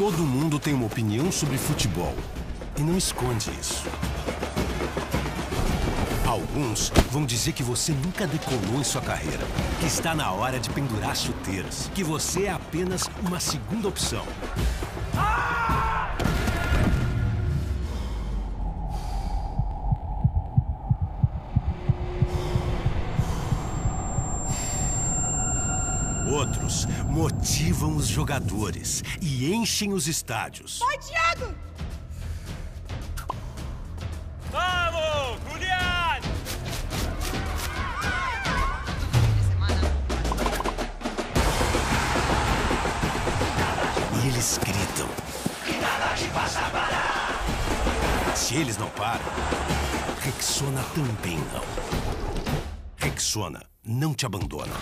Todo mundo tem uma opinião sobre futebol e não esconde isso. Alguns vão dizer que você nunca decolou em sua carreira, que está na hora de pendurar chuteiras, que você é apenas uma segunda opção. Outros motivam os jogadores e enchem os estádios. Vai, Thiago! Vamos, Julián! E eles gritam. Se eles não param, Rexona também não. Rexona não te abandona.